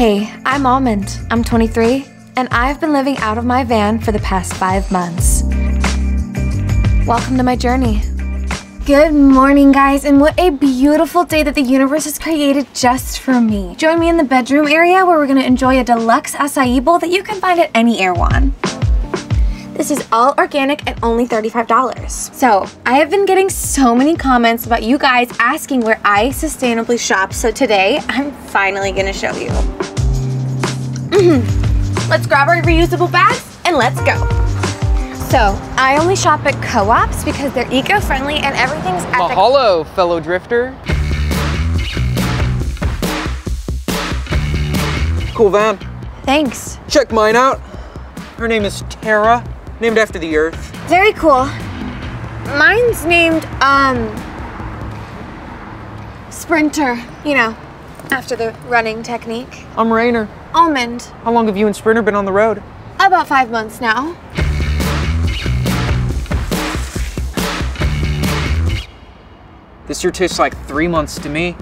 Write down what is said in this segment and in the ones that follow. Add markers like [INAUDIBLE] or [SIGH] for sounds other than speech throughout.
Hey, I'm Almond. I'm 23, and I've been living out of my van for the past five months. Welcome to my journey. Good morning, guys, and what a beautiful day that the universe has created just for me. Join me in the bedroom area where we're gonna enjoy a deluxe acai bowl that you can find at any Erewhon. This is all organic and only $35. So, I have been getting so many comments about you guys asking where I sustainably shop, so today I'm finally gonna show you. Mm-hmm. Let's grab our reusable bags and let's go. So, I only shop at co-ops because they're eco-friendly and everything's at the Mahalo, fellow drifter. Cool van. Thanks. Check mine out. Her name is Tara, named after the Earth. Very cool. Mine's named, um, Sprinter, you know, after the running technique. I'm Rainer. Almond, How long have you and Sprinter been on the road? about five months now. This year tastes like three months to me.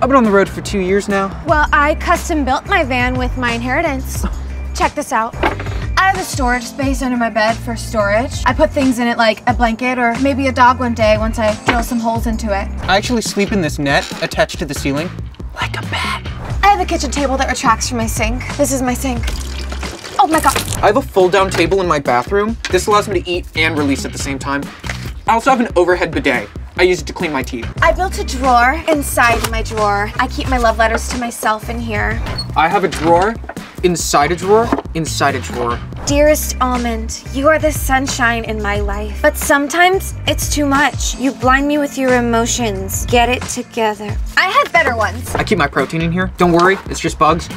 I've been on the road for two years now. Well, I custom built my van with my inheritance. [LAUGHS] Check this out. I have a storage space under my bed for storage. I put things in it like a blanket or maybe a dog one day once I drill some holes into it. I actually sleep in this net attached to the ceiling, like a bed. I have a kitchen table that retracts from my sink. This is my sink. Oh my god. I have a fold down table in my bathroom. This allows me to eat and release at the same time. I also have an overhead bidet. I use it to clean my teeth. I built a drawer inside my drawer. I keep my love letters to myself in here. I have a drawer inside a drawer inside a drawer. Dearest Almond, you are the sunshine in my life. But sometimes it's too much. You blind me with your emotions. Get it together. I had better ones. I keep my protein in here. Don't worry, it's just bugs.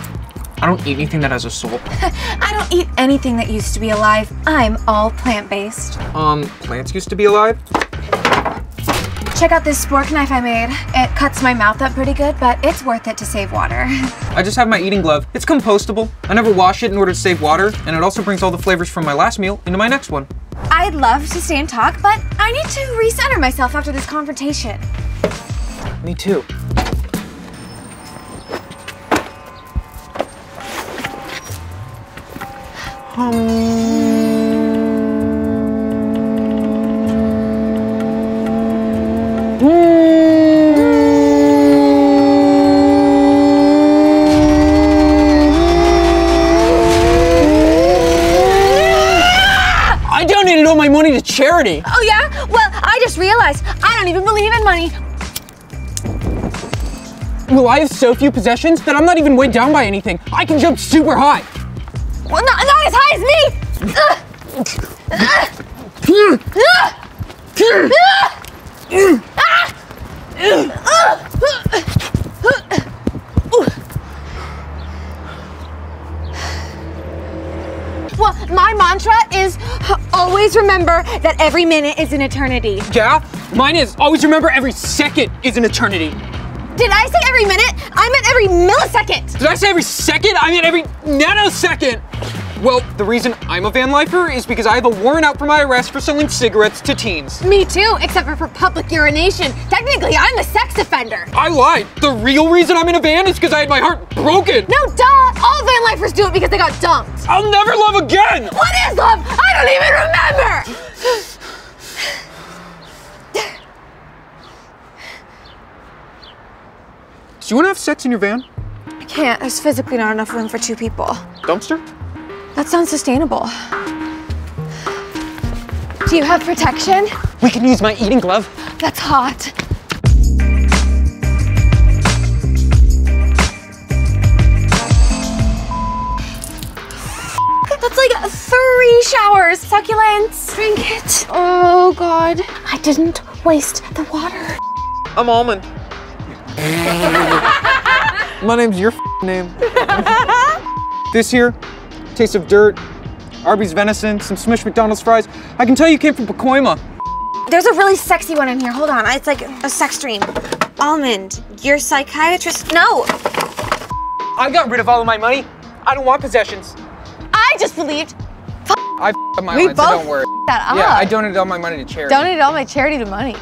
I don't eat anything that has a soul. [LAUGHS] I don't eat anything that used to be alive. I'm all plant based. Um, plants used to be alive. Check out this spork knife I made. It cuts my mouth up pretty good, but it's worth it to save water. [LAUGHS] I just have my eating glove. It's compostable. I never wash it in order to save water, and it also brings all the flavors from my last meal into my next one. I'd love to stay and talk, but I need to recenter myself after this confrontation. Me too. I money to charity. Oh yeah? Well, I just realized I don't even believe in money. Well, I have so few possessions that I'm not even weighed down by anything. I can jump super high. Well, not, not as high as me my mantra is always remember that every minute is an eternity. Yeah? Mine is always remember every second is an eternity. Did I say every minute? I meant every millisecond. Did I say every second? I mean every nanosecond. Well, the reason I'm a van lifer is because I have a warrant out for my arrest for selling cigarettes to teens. Me too, except for for public urination. Technically, I'm a sex offender. I lied. The real reason I'm in a van is because I had my heart broken. No, duh! All van lifers do it because they got dumped. I'll never love again. What is love? I don't even remember! Do you want to have sex in your van? I can't. There's physically not enough room for two people. Dumpster? That sounds sustainable. Do you have protection? We can use my eating glove. That's hot. That's like three showers. Succulents. Drink it. Oh, God. I didn't waste the water. I'm Almond. [LAUGHS] my name's your name. [LAUGHS] this here, taste of dirt, Arby's venison, some Smish McDonald's fries. I can tell you came from Pacoima. There's a really sexy one in here. Hold on. It's like a sex dream. Almond, your psychiatrist. No, I got rid of all of my money. I don't want possessions. I just believed. I f- up my We line, so both don't worry. that up. Yeah, I donated all my money to charity. donated all my charity to money.